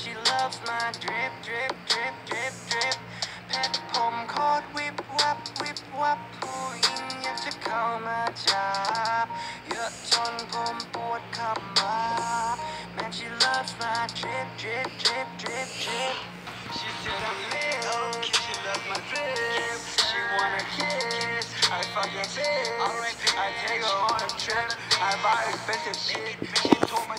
she loves my drip, drip, drip, drip, drip. เพชรผมโคตรวิบวับวิบวับผู้หญิงอยากจะเข้ามาจับเยอะจนผมปวดขับมา Man she loves my drip, drip, drip, drip, drip. She said I'm little, cause she loves my drip. She wanna kiss, I fucking say. Alright, I take her on a trip, I buy expensive shit. She told my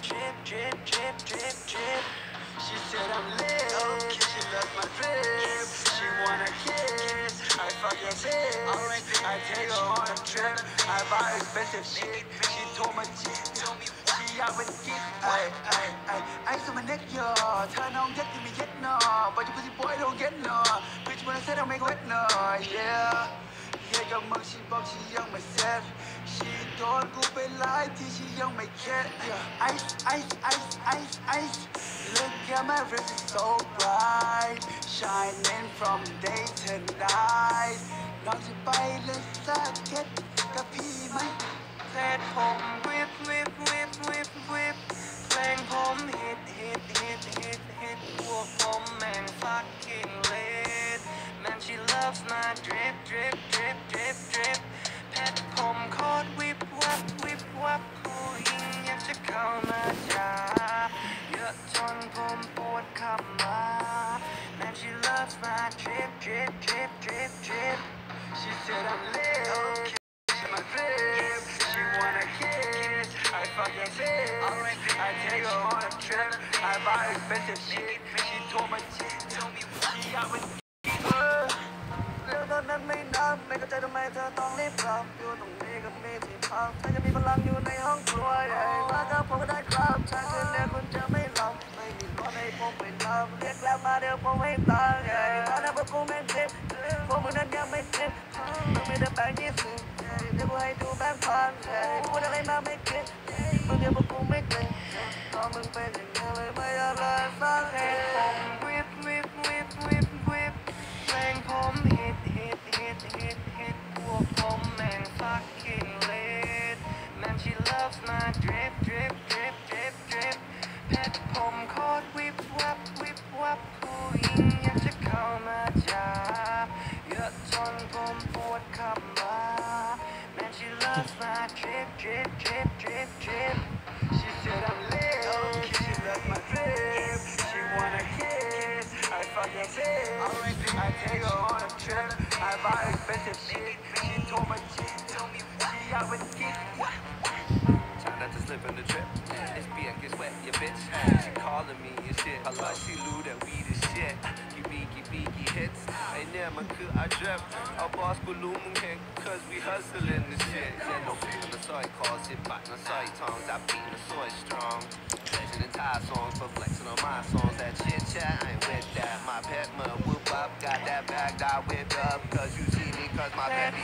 drip, drip, drip, drip, drip. She said I'm lit, okay. she loves my drip. She wanna kiss, I fuck say. Alright, I take her on a trip. I buy expensive shit. She told my chick, me. She have a deep boy. I I ay, my neck, yo. Turn on, get to me, get no. But you pussy boy don't get no. Bitch, when I said I'll make wet no, yeah. เฮียกับมึงชีบอกชียังไม่เสร็จชีโดนกูไปหลายที่ชียังไม่เข็ด yeah ice ice ice ice ice look at my wrist is so bright shining from day to night น้องจะไปเล่นสักเก็ตกับพี่ไหม เพชรผมวิบวิบวิบวิบวิบเพลงผมฮิตฮิตฮิตฮิตฮิตพวกผมแม่ง fucking lit Man she loves my drip drip drip drip drip drip drip drip drip She said I'm lit She my drip She wanna kiss I fucking say I take her on a trip I buy expensive shit She told me she told me she got with เรื่องตอนนั้นไม่นานไม่เข้าใจทำไมเธอต้องรีบกลับอยู่ตรงนี้ก็มีที่พักเธอจะมีพลังอยู่ในห้องครัวใหญ่มากับผมก็ได้ครับถ้าคืนนี้คุณจะไม่หลับไม่มีรถให้ผมไปรับเรียกแล้วมาเดี๋ยวผมให้ตังค์ มึงมีแต่แบงค์ยี่สิบเดี๋ยวกูให้ดูแบงค์พันใหญ่พูดอะไรมาไม่คิดมึงเดี๋ยวพวกกูไม่เก่งตอนมึงเป็นอย่างนี้เลยไม่อยากเลยสักเ Try not to on. Time slip in the trip. It's being gets wet, your bitch calling me and shit. I like she Lou, that We the shit. Geeky, geeky hits. I never could I drip. I boss balloon can cause we hustling the shit. Yeah, no fear the soy calls it back the soy tongues. I beat the soy strong. Legend and tie songs but flexing on my songs. That chit chat, I ain't with that. My pet mud whoop up, got that bag, I whip up. Cause you see me, cause my pet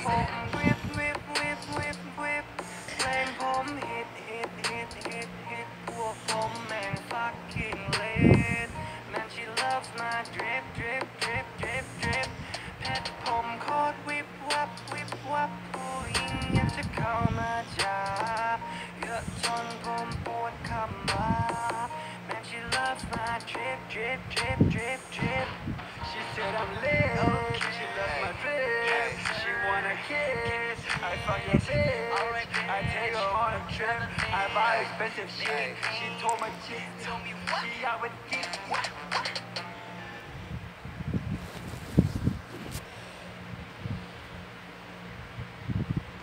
loves my drip drip drip drip drip เพชรผมโคตรวิบวับวิบวับผู้หญิงอยากจะเข้ามาจับเยอะจนผมปวดขับมา Man she loves my drip drip drip drip drip She said I'm lit She loves my drip She wanna kiss I fucking say I take her on a trip I buy expensive shit She told me she told me she out with kick